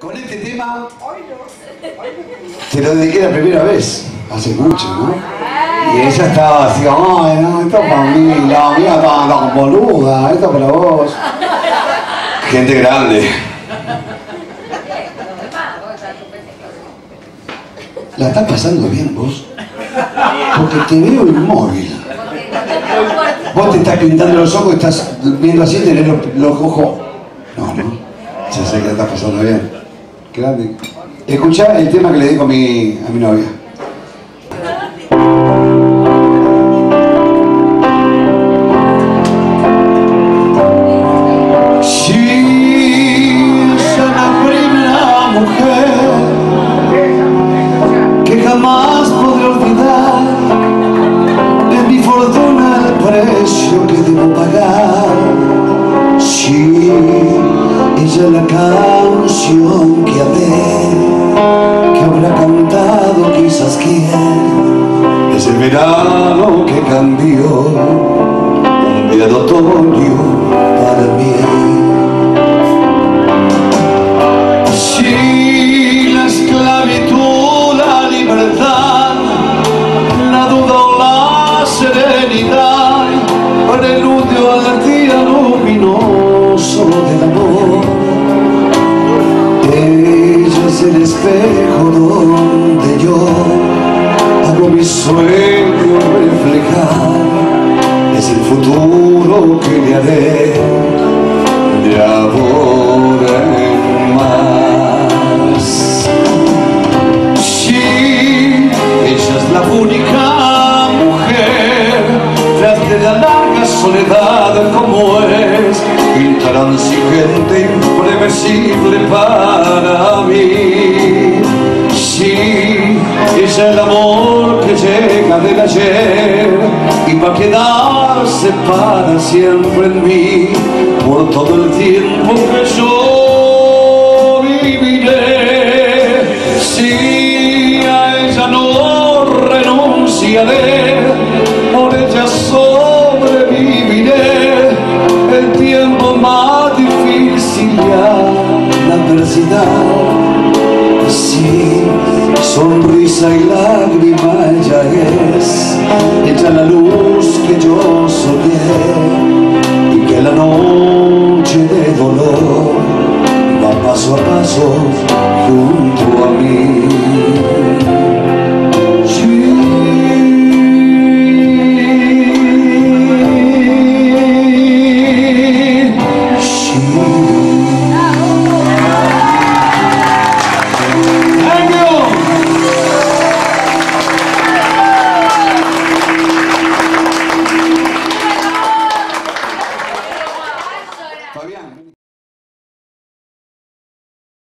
Con este tema te lo dediqué la primera vez, hace mucho, ¿no? Y ella estaba así, ay, no, esto es para mí, la mía está tan boluda, esto es para vos. Gente grande. ¿La estás pasando bien vos? Porque te veo inmóvil. Vos te estás pintando los ojos, estás viendo así, tenés los, los ojos. No, no. Ya sé que la estás pasando bien. Escuchá el tema que le digo a mi, a mi novia. Soy la primera mujer que jamás podré olvidar. Es mi fortuna el precio que debo pagar. Sí, ella la canción que amé, que habrá cantado quizás quien. Es el verano que cambió, un día de otoño para mí. Espejo donde yo hago mi sueño reflejar, es el futuro que le haré de ahora más. Sí, ella es la única mujer tras de la larga soledad como es intransigente, imprevisible para mí. Llega del ayer y va a quedarse para siempre en mí por todo el tiempo que yo viviré. Sí, a ella no renunciaré, por ella sobreviviré el tiempo más difícil y a la adversidad. Sí, sonrisa y lágrima ella es, ella la luz que yo soñé y que la noche de dolor va paso a paso junto a mí.